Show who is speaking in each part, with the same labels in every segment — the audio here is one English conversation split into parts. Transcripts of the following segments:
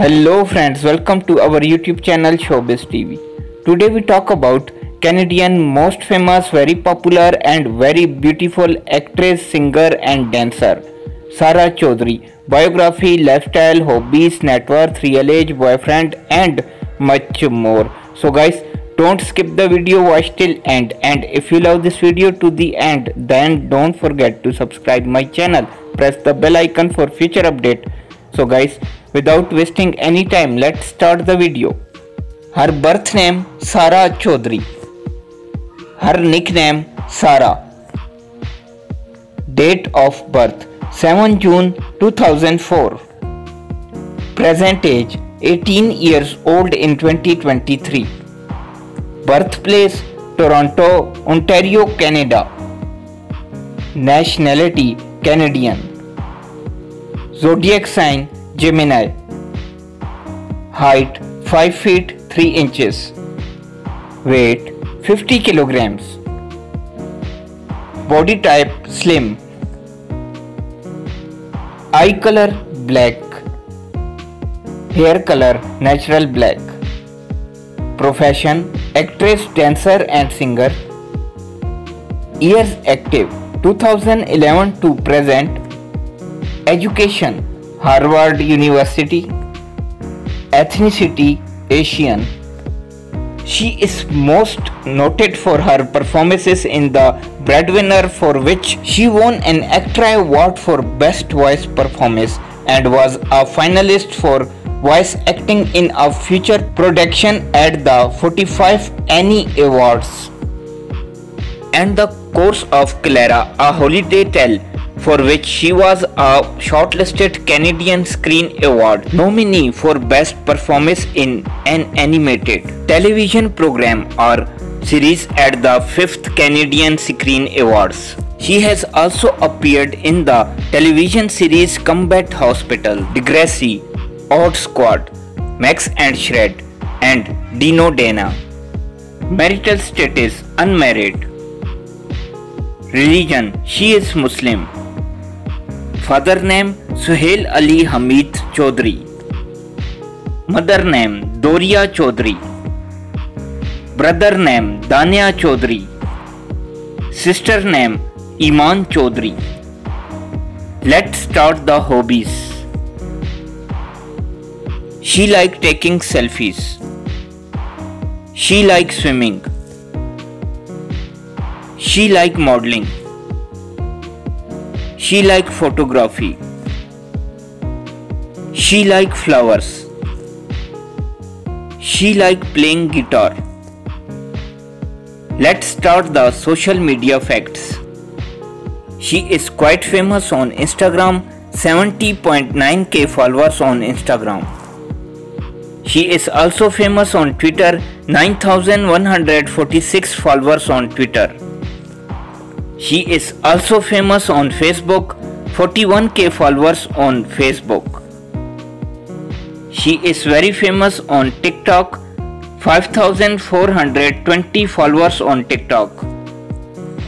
Speaker 1: Hello friends, welcome to our YouTube channel Showbiz TV. Today we talk about Canadian most famous, very popular and very beautiful actress, singer and dancer Saara Chaudry. Biography, lifestyle, hobbies, net worth, real age, boyfriend and much more. So guys, don't skip the video watch till end and if you love this video to the end then don't forget to subscribe my channel press the bell icon for future update so guys without wasting any time let's start the video. Her birth name Saara Chaudry. Her nickname Saara date of birth 7 June 2004 present age 18 years old in 2023 Birthplace Toronto, Ontario, Canada. Nationality Canadian. Zodiac sign Gemini. Height 5 feet 3 inches. Weight 50 kilograms. Body type slim. Eye color black. Hair color natural black. Profession actress, dancer and singer. Years active 2011 to present. Education Harvard University. Ethnicity Asian. She is most noted for her performances in The Breadwinner for which she won an ACTRA Award for Best Voice Performance and was a finalist for voice acting in a feature production at the 45 Annie Awards. And the Curse of Clara, a holiday tale for which she was a shortlisted Canadian Screen Award nominee for Best Performance in an Animated Television Program or Series at the 5th Canadian Screen Awards. She has also appeared in the television series Combat Hospital, Degrassi, Odd Squad, Max and Shred, and Dino Dana. Marital status unmarried. Religion She is Muslim. Father name Suhail Ali Hamid Chaudhary mother name Doria Chaudhary brother name Dania Chaudhary sister name Iman Chaudhary let start the hobbies she like taking selfies she like swimming she like modelling She likes photography. She likes flowers. She likes playing guitar. Let's start the social media facts. She is quite famous on Instagram, 70.9k followers on Instagram. She is also famous on Twitter, 9146 followers on Twitter. She is also famous on Facebook, 41k followers on Facebook. She is very famous on TikTok, 5420 followers on TikTok.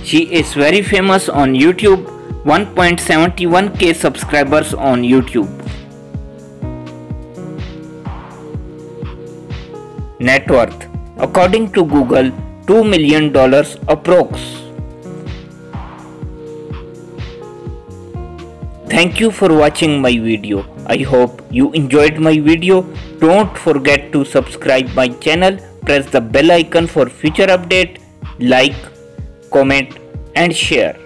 Speaker 1: She is very famous on YouTube, 1.71k subscribers on YouTube. Net worth according to Google $2 million approx. Thank you for watching my video. I hope you enjoyed my video. Don't forget to subscribe my channel. Press the bell icon for future update. Like, comment and share.